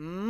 Mm.